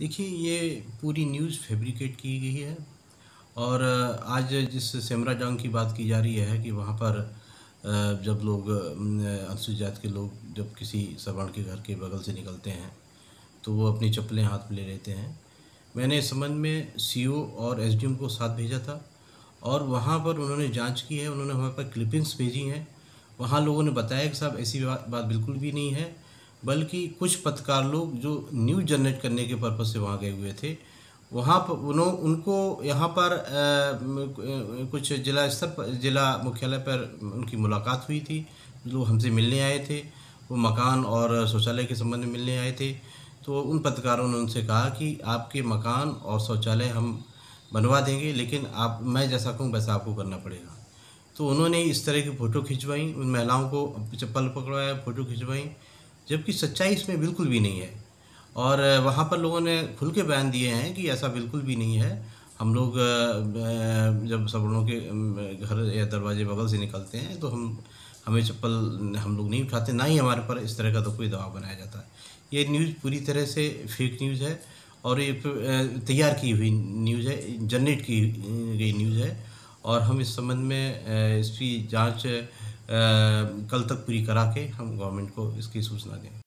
देखिए, ये पूरी न्यूज़ फैब्रिकेट की गई है और आज जिस सेमरा जंग की बात की जा रही है कि वहाँ पर जब लोग अनुसूचित जात के लोग जब किसी सवर्ण के घर के बगल से निकलते हैं तो वो अपनी चप्पलें हाथ में ले लेते हैं। मैंने इस संबंध में सीओ और एसडीएम को साथ भेजा था और वहाँ पर उन्होंने जाँच की है, उन्होंने वहाँ पर क्लिपिंग्स भेजी हैं। वहाँ लोगों ने बताया कि साहब, ऐसी बात बिल्कुल भी नहीं है। बल्कि कुछ पत्रकार लोग जो न्यूज़ जनरेट करने के पर्पज़ से वहाँ गए हुए थे वहाँ पर उन्हों उनको यहाँ पर आ, कुछ जिला स्तर पर जिला मुख्यालय पर उनकी मुलाकात हुई थी। लोग हमसे मिलने आए थे वो मकान और शौचालय के संबंध में मिलने आए थे। तो उन पत्रकारों ने उनसे कहा कि आपके मकान और शौचालय हम बनवा देंगे लेकिन आप मैं जैसा कहूँ वैसा आपको करना पड़ेगा। तो उन्होंने इस तरह की फ़ोटो खिंचवाई उन महिलाओं को चप्पल पकड़वाया फ़ोटो खिंचवाई जबकि सच्चाई इसमें बिल्कुल भी नहीं है। और वहाँ पर लोगों ने खुल के बयान दिए हैं कि ऐसा बिल्कुल भी नहीं है। हम लोग जब सवर्णों के घर या दरवाजे बगल से निकलते हैं तो हम, हमें चप्पल हम लोग नहीं उठाते, ना ही हमारे पर इस तरह का तो कोई दबाव बनाया जाता है। ये न्यूज़ पूरी तरह से फेक न्यूज़ है और ये तैयार की हुई न्यूज़ है, जनरेट की गई न्यूज़ है। और हम इस संबंध में इसकी जाँच कल तक पूरी करा के हम गवर्नमेंट को इसकी सूचना दें।